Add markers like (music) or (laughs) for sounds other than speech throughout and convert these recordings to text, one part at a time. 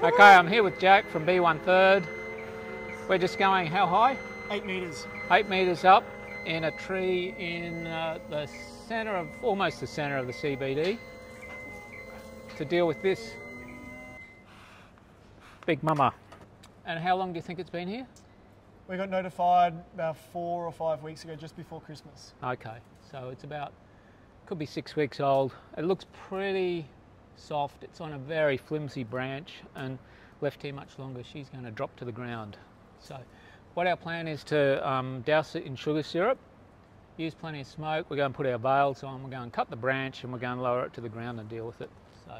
Okay, I'm here with Jack from Bee One Third. We're just going how high? Eight metres. Eight metres up in a tree in uh, the centre of, almost the centre of the CBD to deal with this big mama. And how long do you think it's been here? We got notified about four or five weeks ago, just before Christmas. Okay, so it's about, could be six weeks old. It looks pretty soft. It's on a very flimsy branch and left here much longer, she's going to drop to the ground. So what our plan is to um, douse it in sugar syrup, use plenty of smoke. We're going to put our bales on, we're going to cut the branch and we're going to lower it to the ground and deal with it. So.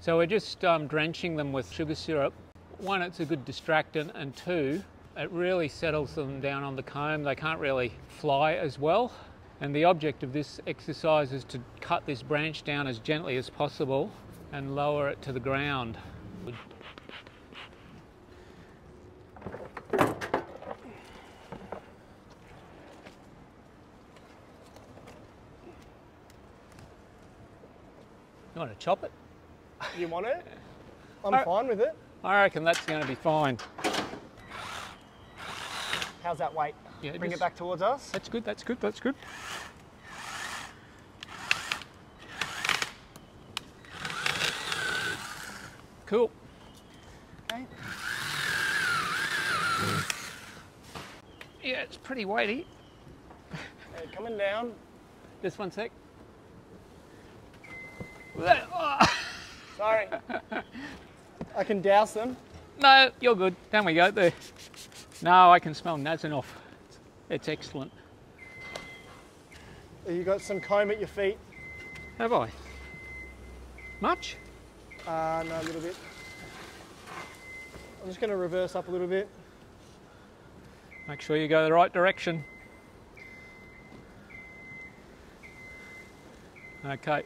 So we're just um, drenching them with sugar syrup. One, it's a good distractant, and two, it really settles them down on the comb. They can't really fly as well. And the object of this exercise is to cut this branch down as gently as possible and lower it to the ground. You want to chop it? You want it? (laughs) I'm Alright. fine with it. I reckon that's going to be fine. How's that weight? Yeah, Bring it back towards us. That's good, that's good, that's good. Cool. Okay. Yeah, it's pretty weighty. Coming down. Just one sec. Sorry. (laughs) I can douse them. No, you're good. Down we go there. No, I can smell Nasonov. It's excellent. You got some comb at your feet. Have I? Much? Uh, no, a little bit. I'm just going to reverse up a little bit. Make sure you go the right direction. Okay.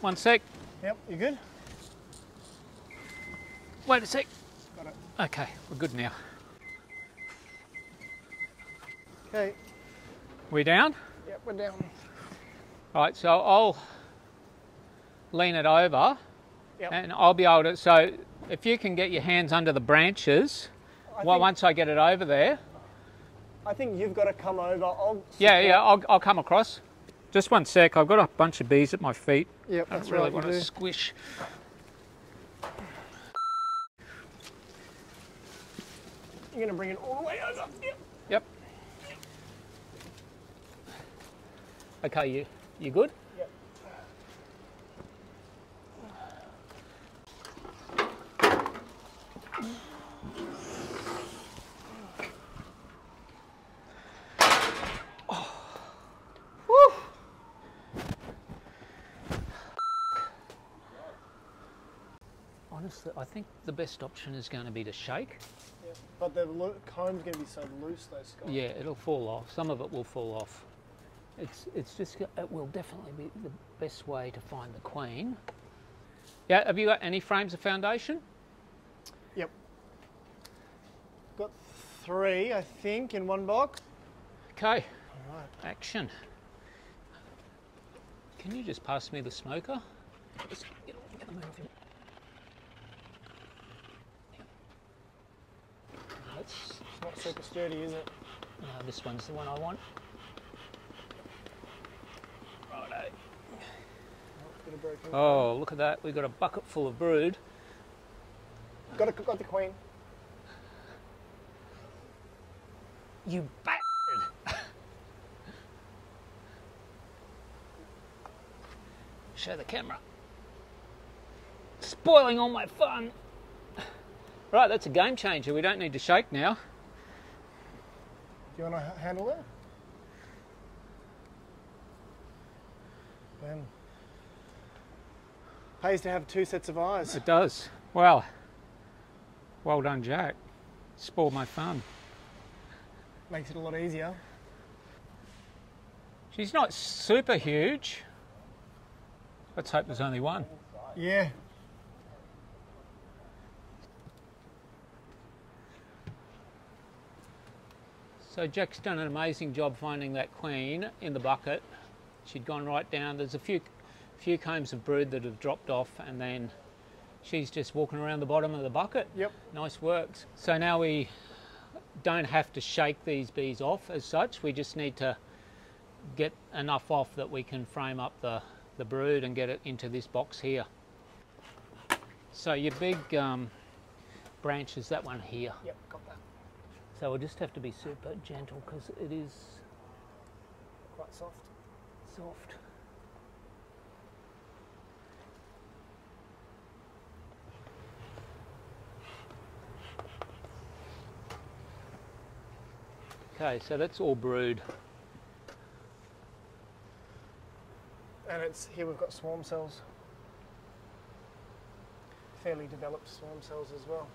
One sec. Yep, you good? Wait a sec. Okay, we're good now. Okay. We down? Yep, we're down. All right, so I'll lean it over Yep. and I'll be able to. So if you can get your hands under the branches, I, well, once I get it over there, I think you've got to come over. I'll yeah, yeah, I'll, I'll come across. Just one sec, I've got a bunch of bees at my feet. Yep, I that's really want to do. squish. You're going to bring it all the way over. Yep. Yep. Okay, you you good? Yep. Honestly, I think the best option is going to be to shake. But the comb's going to be so loose, though, Scott. Yeah, it'll fall off. Some of it will fall off. It's it's just it will definitely be the best way to find the queen. Yeah, have you got any frames of foundation? Yep. Got three, I think, in one box. Okay, All right. action. Can you just pass me the smoker? Just get, get them moving. Let's, It's not super sturdy, is it? no, this one's the one I want. Righto. Bit of broken. Oh, look at that. We've got a bucket full of brood. Got, a, got the queen. You bastard! Show the camera. Spoiling all my fun. Right, that's a game changer. We don't need to shake now. Do you want to handle it? Ben. Pays to have two sets of eyes. It does. Well, well done, Jack. Spoiled my fun. Makes it a lot easier. She's not super huge. Let's hope there's only one. Yeah. So Jack's done an amazing job finding that queen in the bucket. she'd gone right down. There's a few, few combs of brood that have dropped off, and then she's just walking around the bottom of the bucket. Yep. Nice works. So now we don't have to shake these bees off as such. We just need to get enough off that we can frame up the, the brood and get it into this box here. So your big um, branch is that one here. Yep, got that. So we'll just have to be super gentle because it is Quite soft. soft. Okay, so that's all brood. And it's here we've got swarm cells. Fairly developed swarm cells as well.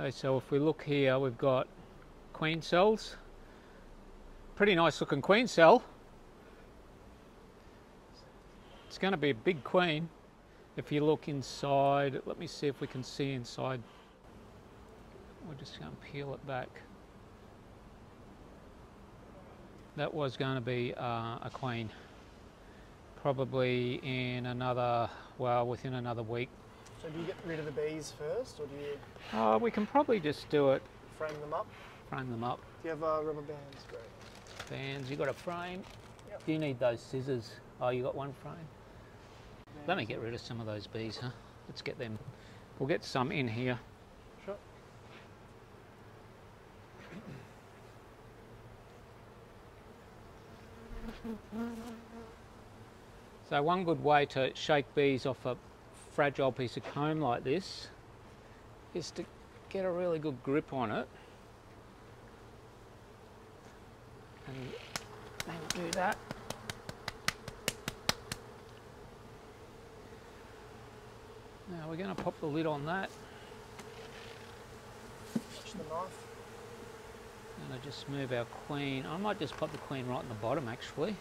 Okay, so if we look here, we've got queen cells. Pretty nice looking queen cell. It's going to be a big queen. If you look inside, let me see if we can see inside. We're just going to peel it back. That was going to be uh, a queen. Probably in another, well, within another week. So do you get rid of the bees first, or do you Uh, we can probably just do it, frame them up? frame them up. Do you have uh, rubber bands? Great. Bands, you got a frame. Yep. Do you need those scissors? Oh, you got one frame. Let me get rid of some of those bees, huh? Let's get them. We'll get some in here. Sure. So one good way to shake bees off a fragile piece of comb like this is to get a really good grip on it. And then do that. Now we're going to pop the lid on that Touch the knife. and I just move our queen. I might just pop the queen right in the bottom actually.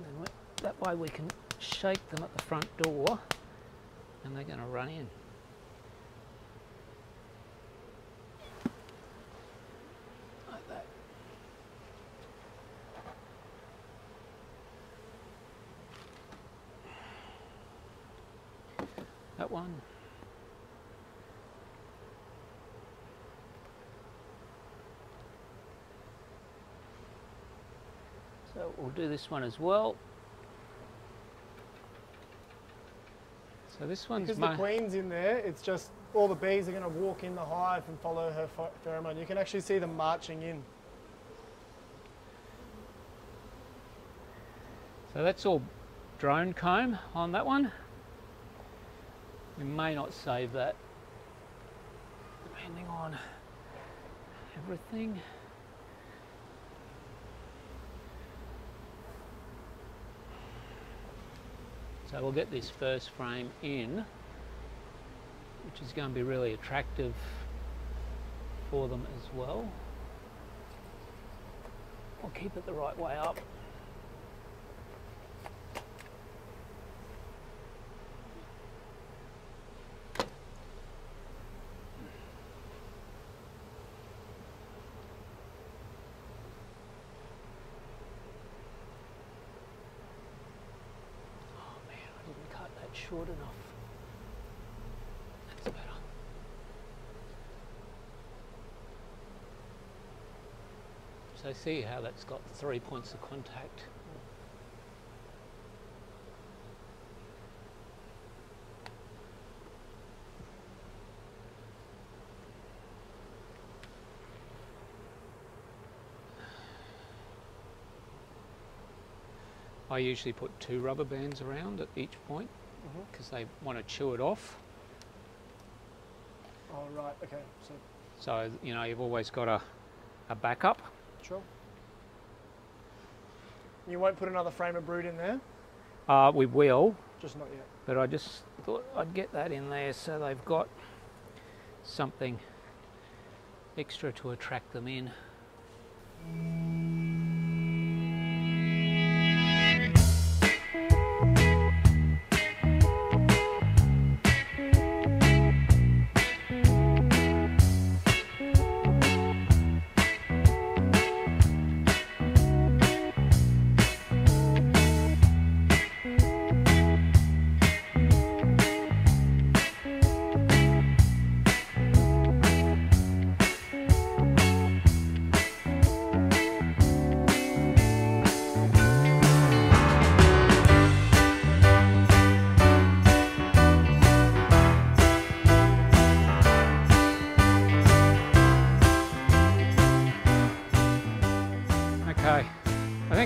Then we, that we can shake them at the front door and they're going to run in. Like that. That one. So we'll do this one as well. So this one's Because my the queen's in there, it's just all the bees are going to walk in the hive and follow her pheromone. You can actually see them marching in. So that's all drone comb on that one. We may not save that depending on everything. So we'll get this first frame in, which is going to be really attractive for them as well. I'll keep it the right way up. Oh man, I didn't cut that short enough. That's better. So see how that's got three points of contact. I usually put two rubber bands around at each point Because they want to chew it off. Oh, right, okay. So, So, you know, you've always got a, a backup. sure. You won't put another frame of brood in there? Uh, we will, Just not yet. but I just thought I'd get that in there so they've got something extra to attract them in.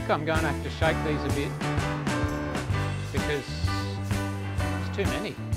Think I'm going to have to shake these a bit because it's too many.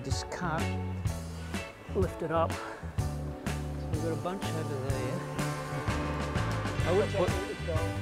I just can't lift it up. So we've got a bunch over there. Oh, I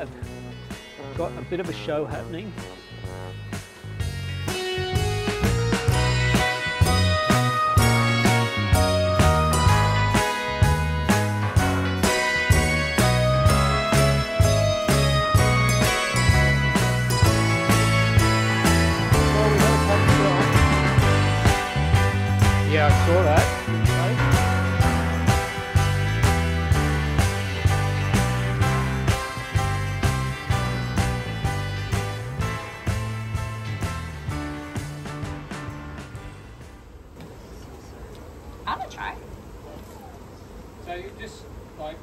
have got a bit of a show happening. I'm try. So you just like,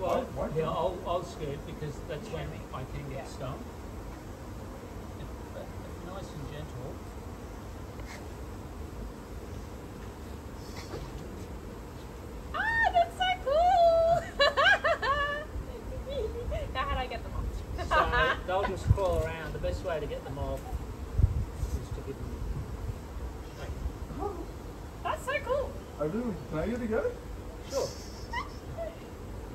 well, yeah, I'll, I'll scoot because that's when I can get stung. If- but if Nice and gentle. Ah, that's so cool! now (laughs) how do I get them off? So they'll just crawl around. The best way to get them off is to give them. Like, that's so cool. I do. Can I get to go? sure.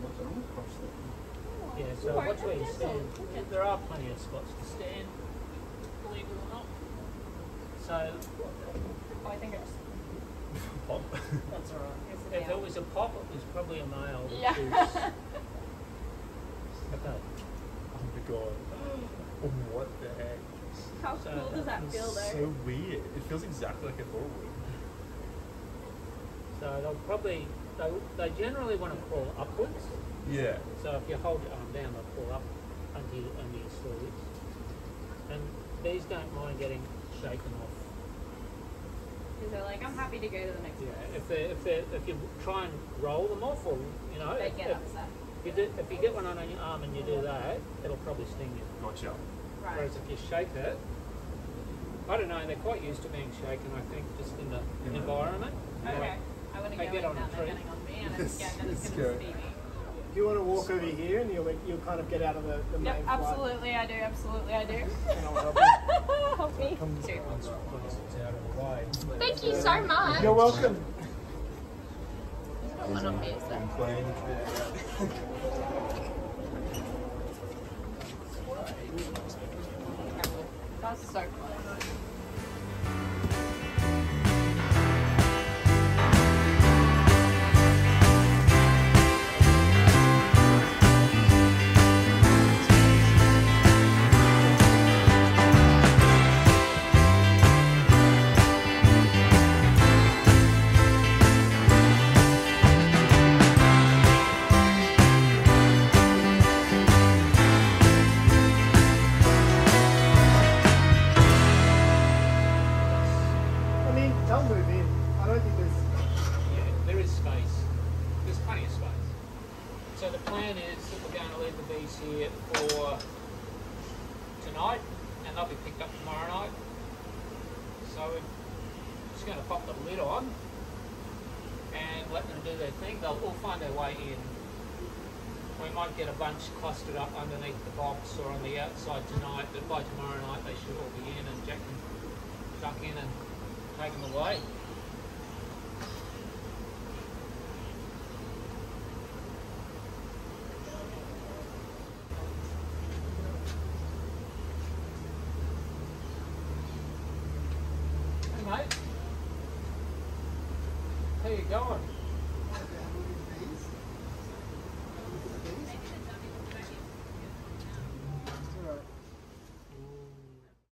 What's on the cross there? Yeah, so Right, watch where you stand. There are plenty of spots to stand, believe it or not. So Oh, I think it's. (laughs) Pop. That's alright. if it was a pop, it was probably a male. Yeah. (laughs) okay. Oh my god. Oh, (gasps) what the heck? How So cool does that feel though? So weird. It feels exactly like a thought would. So they'll probably they, they generally want to crawl upwards. Yeah. So if you hold your arm down, they'll crawl up under your, under your sleeves. And these don't mind getting shaken off. Because they're like, I'm happy to go to the next Yeah, place. if they if they if you try and roll them off, or you know, They if, get if, upset. you do, if you get one on your arm and you do that, it'll probably sting you. Gotcha. Right. Whereas if you shake it, I don't know, they're quite used to being shaken. I think just in the Yeah. environment. Okay. I want to They go get on a tree. getting on me, and (laughs) I'm Yes, scared that it's it's scary. see. If you want to walk over here and you'll, you'll kind of get out of the, the main Yep, flight. absolutely, I do. Absolutely, I do. Help (laughs) you. Help me. Once, once it's out of the way. Thank you so much. You're welcome. One on me, so. That's so cool. Is that we're going to leave the bees here for tonight, and they'll be picked up tomorrow night. So we're just going to pop the lid on and let them do their thing. They'll all find their way in. We might get a bunch clustered up underneath the box or on the outside tonight, but by tomorrow night they should all be in and Jack can duck in and take them away.